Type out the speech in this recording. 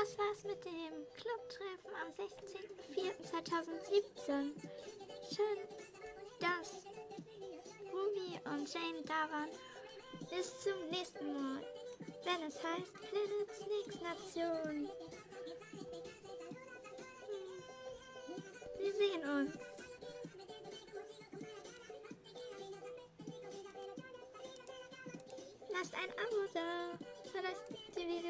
das war's mit dem Clubtreffen am 16.04.2017. Schön, dass Ruby und Jane da waren. Bis zum nächsten Mal, wenn es heißt Planet Snakes Nation. Wir sehen uns. Lasst ein Abo da. Verlasst die Videos?